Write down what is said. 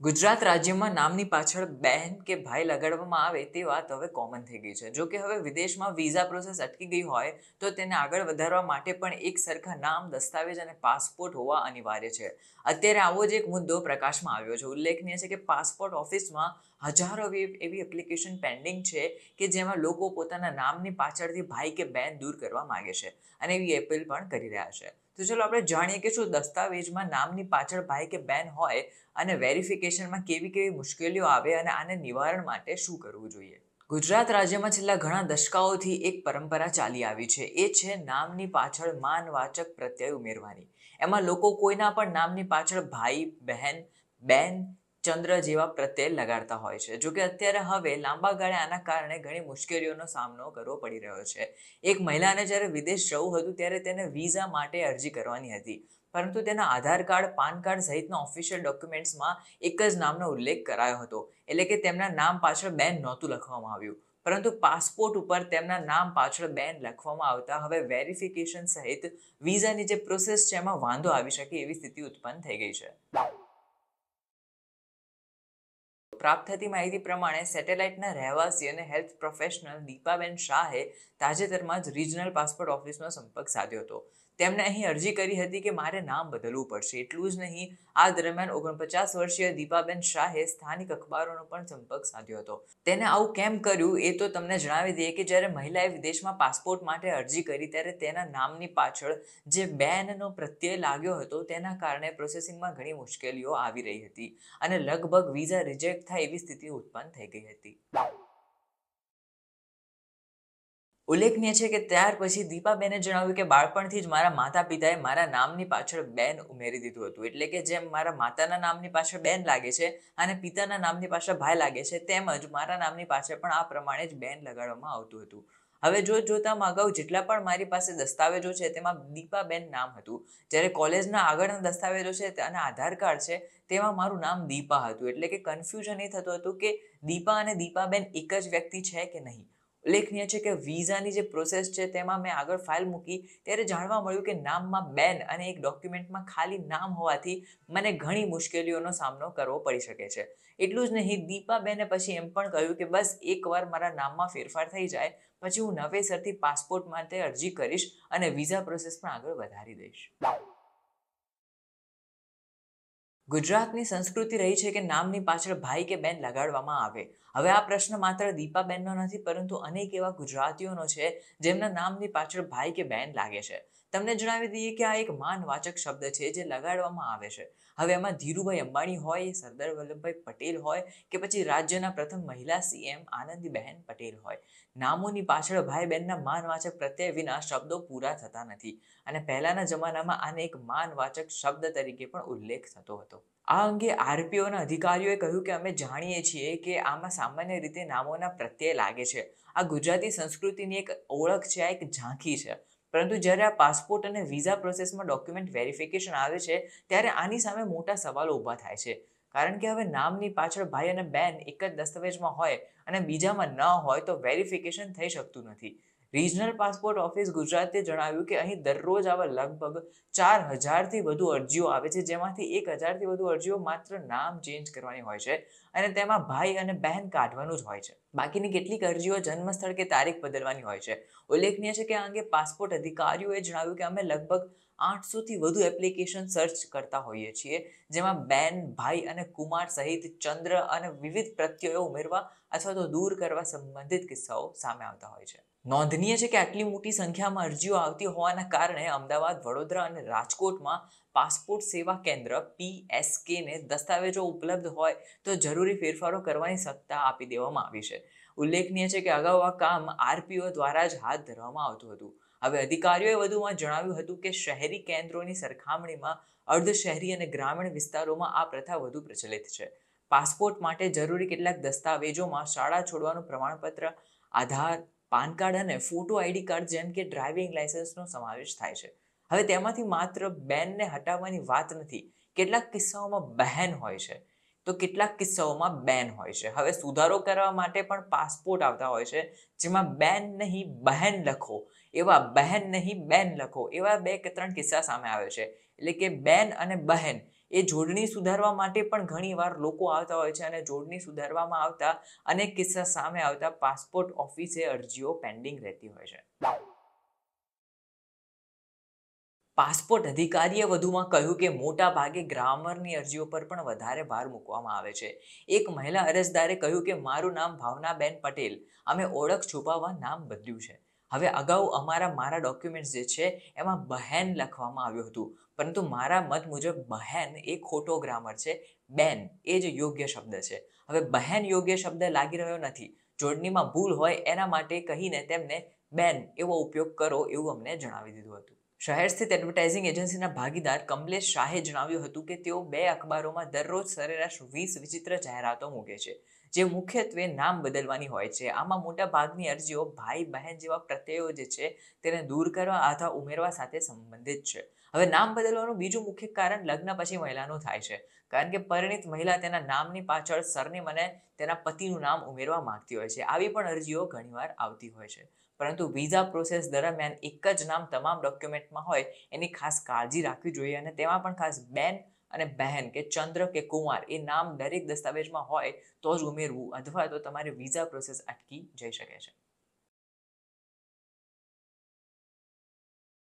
ગુજરાત રાજ્યમાં નામની પાછળ બહેન કે ભાઈ લગાડવામાં આવે તે વાત હવે કોમન થઈ ગઈ છે. જો કે હવે વિદેશમાં વિઝા પ્રોસેસ અટકી ગઈ હોય તો તેને આગળ વધારવા માટે પણ એક સરખા નામ, દસ્તાવેજ અને પાસપોર્ટ હોવા અનિવાર્ય છે. અત્યારે આવો જ એક મુદ્દો પ્રકાશમાં આવ્યો છે. ઉલ્લેખનીય છે કે પાસપોર્ટ ઓફિસમાં હજારો એવી એપ્લિકેશન પેન્ડિંગ છે કે જેમાં લોકો પોતાના નામની પાછળથી ભાઈ કે બહેન દૂર કરવા માગે છે અને એવી એપીલ પણ કરી રહ્યા છે. તો ચલો આપણે જાણીએ કે શું દસ્તાવેજમાં નામની પાછળ ભાઈ કે બેન હોય અને વેરિફિકેશનમાં કેવી કેવી મુશ્કેલીઓ આવે અને આને નિવારણ માટે શું કરવું જોઈએ. ગુજરાત રાજ્યમાં છેલ્લા ઘણા દશકાઓથી એક પરંપરા ચાલી આવી છે. એ છે નામની પાછળ માનવાચક પ્રત્યય ઉમેરવાની. એમાં લોકો કોઈના પણ નામની પાછળ ભાઈ, બહેન, બેન ચંદ્ર જેવા પ્રત્યય લગાડતા હોય છે. જોકે અત્યારે હવે લાંબા ગાળે આના કારણે ઘણી મુશ્કેલીઓનો સામનો કરવો પડી રહ્યો છે. એક મહિલાને જ્યારે વિદેશ જવું હતું ત્યારે તેને વિઝા માટે અરજી કરવાની હતી. પરંતુ તેના આધાર કાર્ડ, પાન કાર્ડ સહિતના ઓફિશિયલ ડોક્યુમેન્ટ્સમાં એક જ નામનો ઉલ્લેખ કરાયો હતો. એટલે કે તેમના નામ પાછળ બેન નહોતું લખવામાં આવ્યું. પરંતુ પાસપોર્ટ ઉપર તેમના નામ પાછળ બેન લખવામાં આવતા હવે વેરિફિકેશન સહિત વિઝાની જે પ્રોસેસ છે એમાં વાંધો આવી શકે એવી સ્થિતિ ઉત્પન્ન થઈ ગઈ છે. પ્રાપ્ત થતી માહિતી પ્રમાણે સેટેલાઇટના રહેવાસી અને હેલ્થ પ્રોફેશનલ દીપાબેન શાહે તાજેતરમાં જ રિજનલ પાસપોર્ટ ઓફિસનો સંપર્ક સાધ્યો હતો. તેમણે અહીં અરજી કરી હતી કે મારે નામ બદલવું પડશે. એટલું જ નહીં, આ દરમિયાન ઓગણપચાસ વર્ષીય દીપાબેન શાહે સ્થાનિક અખબારોનો પણ સંપર્ક સાધ્યો હતો. તેને આવું કેમ કર્યું એ તો તમને જણાવી દઈએ કે જ્યારે મહિલાએ વિદેશમાં પાસપોર્ટ માટે અરજી કરી ત્યારે તેના નામની પાછળ જે બેનનો પ્રત્યય લાગ્યો હતો તેના કારણે પ્રોસેસિંગમાં ઘણી મુશ્કેલીઓ આવી રહી હતી અને લગભગ વિઝા રિજેક્ટ થાય એવી સ્થિતિ ઉત્પન્ન થઈ ગઈ હતી. ઉલ્લેખનીય છે કે ત્યાર પછી દીપાબેને જણાવ્યું કે બાળપણથી જ મારા માતા પિતાએ મારા નામની પાછળ બેન ઉમેરી દીધું હતું. એટલે કે જેમ મારા માતાના નામની પાછળ બેન લાગે છે અને પિતાના નામની પાછળ ભાઈ લાગે છે તેમજ મારા નામની પાછળ પણ આ પ્રમાણે જ બેન લગાડવામાં આવતું હતું. હવે જો જોતામાં અગાઉ જેટલા પણ મારી પાસે દસ્તાવેજો છે, તેમાં દીપાબેન નામ હતું. જ્યારે કોલેજના આગળના દસ્તાવેજો છે અને આધાર કાર્ડ છે, તેમાં મારું નામ દીપા હતું. એટલે કે કન્ફ્યુઝન એ થતું હતું કે દીપા અને દીપાબેન એક જ વ્યક્તિ છે કે નહીં? ઉલ્લેખનીય છે કે વિઝાની જે પ્રોસેસ છે તેમાં મેં આગળ ફાઇલ મૂકી. ત્યારે જાણવા મળ્યું કે નામમાં બેન અને એક ડોક્યુમેન્ટમાં ખાલી નામ હોવાથી મને ઘણી મુશ્કેલીઓનો સામનો કરવો પડી શકે છે. એટલું જ નહીં, દીપાબેને પછી એમ પણ કહ્યું કે બસ એકવાર મારા નામમાં ફેરફાર થઈ જાય. પછી હું નવેસરથી પાસપોર્ટ માટે અરજી કરીશ અને વિઝા પ્રોસેસ પણ આગળ વધારી દઈશ. ગુજરાતની સંસ્કૃતિ રહી છે કે નામની પાછળ ભાઈ કે બેન લગાડવામાં આવે. હવે આ પ્રશ્ન માત્ર દીપાબેનનો નથી, પરંતુ અનેક એવા ગુજરાતીઓનો છે જેમના નામની પાછળ ભાઈ કે બેન લાગે છે. તમને જણાવી દઈએ કે આ એક માનવાચક શબ્દ છે જે લગાડવામાં આવે છે. હવે એમાં ધીરુભાઈ અંબાણી હોય, સરદાર વલ્લભભાઈ પટેલ હોય કે પછી રાજ્યના પ્રથમ મહિલા સીએમ આનંદીબહેન પટેલ હોય. નામોની પાછળ ભાઈ બહેનના માનવાચક પ્રત્યય વિના શબ્દો પૂરા થતા નથી અને પહેલાના જમાનામાં આને એક માનવાચક શબ્દ તરીકે પણ ઉલ્લેખ થતો હતો. આ અંગે આરપીઓના અધિકારીઓએ કહ્યું કે અમે જાણીએ છીએ કે આમાં સામાન્ય રીતે નામોના પ્રત્યય લાગે છે. આ ગુજરાતી સંસ્કૃતિની એક ઓળખ છે, આ એક ઝાંખી છે. પરંતુ જ્યારે આ પાસપોર્ટ અને વિઝા પ્રોસેસમાં ડોક્યુમેન્ટ વેરિફિકેશન આવે છે, ત્યારે આની સામે મોટા સવાલો ઊભા થાય છે. કારણ કે હવે નામની પાછળ ભાઈ અને બેન એક જ દસ્તાવેજમાં હોય અને બીજામાં ન હોય તો વેરિફિકેશન થઈ શકતું નથી. રિજનલ પાસપોર્ટ ઓફિસ ગુજરાતે જણાવ્યું કે અહીં દરરોજ આવા લગભગ ચાર હજારથી વધુ અરજીઓ આવે છે, જેમાંથી એક હજારથી વધુ અરજીઓ માત્ર નામ ચેન્જ કરવાની હોય છે અને તેમાં ભાઈ અને બહેન કાઢવાનું જ હોય છે. બાકીની કેટલીક અરજીઓ જન્મસ્થળ કે તારીખ બદલવાની હોય છે. ઉલ્લેખનીય છે કે આ અંગે પાસપોર્ટ અધિકારીઓએ જણાવ્યું કે અમે લગભગ આઠસોથી વધુ એપ્લિકેશન સર્ચ કરતા હોઈએ છીએ, જેમાં બેન, ભાઈ અને કુમાર સહિત ચંદ્ર અને વિવિધ પ્રત્યયો ઉમેરવા અથવા તો દૂર કરવા સંબંધિત કિસ્સાઓ સામે આવતા હોય છે. નોંધનીય છે કે આટલી મોટી સંખ્યામાં અરજીઓ આવતી હોવાના કારણે અમદાવાદ, વડોદરા અને રાજકોટમાં પાસપોર્ટ સેવા કેન્દ્ર પીએસકેને દસ્તાવેજો ઉપલબ્ધ હોય તો જરૂરી ફેરફારો કરવાની સત્તા આપી દેવામાં આવી છે. ઉલ્લેખનીય છે કે અગાઉ આ કામ આરપીઓ દ્વારા જ હાથ ધરવામાં આવતું હતું. હવે અધિકારીઓએ વધુમાં જણાવ્યું હતું કે શહેરી કેન્દ્રોની સરખામણીમાં અર્ધ શહેરી અને ગ્રામીણ વિસ્તારોમાં આ પ્રથા વધુ પ્રચલિત છે. પાસપોર્ટ માટે જરૂરી કેટલાક દસ્તાવેજોમાં શાળા છોડવાનું પ્રમાણપત્ર, આધાર પાન કાર્ડ અને ફોટો આઈડી કાર્ડ જેમ કે ડ્રાઇવિંગ લાયસન્સનો સમાવેશ થાય છે. હવે તેમાંથી માત્ર બેનને હટાવવાની વાત નથી, કેટલાક કિસ્સાઓમાં બહેન હોય છે. તો કેટલાક કિસ્સાઓમાં બેન હોય છે. હવે સુધારો કરવા માટે પણ પાસપોર્ટ આવતા હોય છે, જેમાં બેન નહીં, બહેન લખો. એવા બહેન નહીં, બેન લખો. એવા બે કે ત્રણ કિસ્સા સામે આવે છે. એટલે કે બેન અને બહેન. એ જોડણી સુધારવા માટે પણ ઘણીવાર લોકો આવતા હોય છે અને જોડણી સુધારવામાં આવતા અનેક કિસ્સા સામે આવતા પાસપોર્ટ ઓફિસે અરજીઓ પેન્ડિંગ રહેતી હોય છે. પાસપોર્ટ અધિકારીએ વધુમાં કહ્યું કે મોટા ભાગે ગ્રામરની અરજીઓ પર પણ વધારે ભાર મૂકવામાં આવે છે. એક મહિલા અરજદારે કહ્યું કે, મારું નામ ભાવનાબેન પટેલ. અમે ઓળખ છુપાવવા નામ બદલ્યું છે. હવે અગાઉ અમારા, મારા ડોક્યુમેન્ટ્સ જે છે, એમાં બહેન લખવામાં આવ્યું હતું. પરંતુ મારા મત મુજબ બહેન એ ખોટો ગ્રામર છે. બેન એ જ યોગ્ય શબ્દ છે. હવે બહેન યોગ્ય શબ્દ લાગી રહ્યો નથી. જોડણીમાં ભૂલ હોય એના માટે કહીને તેમને બેન એવો ઉપયોગ કરો એવું અમને જણાવી દીધું હતું. શહેર સ્થિત એડવર્ટાઇઝિંગ એજન્સીના ભાગીદાર કમલેશ શાહે જણાવ્યું હતું કે તેઓ બે અખબારોમાં દરરોજ સરેરાશ વીસ વિચિત્ર જાહેરાતો મૂકે છે. જે મુખ્યત્વે નામ બદલવાની હોય છે. આમાં મોટા ભાગની અરજીઓ ભાઈ, બહેન જેવા પ્રત્યયો જે છે તેને દૂર કરવા અથવા ઉમેરવા સાથે સંબંધિત છે. હવે નામ બદલવાનું બીજું મુખ્ય કારણ લગ્ન પછી મહિલાનું થાય છે. કારણ કે પરિણિત મહિલા તેના નામની પાછળ સરનેમ અને તેના પતિનું નામ ઉમેરવા માંગતી હોય છે. આવી પણ અરજીઓ ઘણીવાર આવતી હોય છે. પરંતુ વિઝા પ્રોસેસ દરમિયાન એક જ નામ તમામ ડોક્યુમેન્ટમાં હોય એની ખાસ કાળજી રાખવી જોઈએ અને તેમાં પણ ખાસ બેન અને બહેન કે ચંદ્ર કે કુંવાર એ નામ દરેક દસ્તાવેજમાં હોય તો જ ઉમેરવું અથવા તો તમારી વિઝા પ્રોસેસ અટકી જઈ શકે છે.